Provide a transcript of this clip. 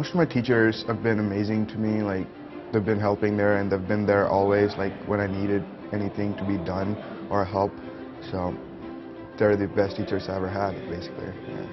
Most of my teachers have been amazing to me. Like they've been helping there and they've been there always. Like when I needed anything to be done or help. So they're the best teachers I ever had, basically. Yeah.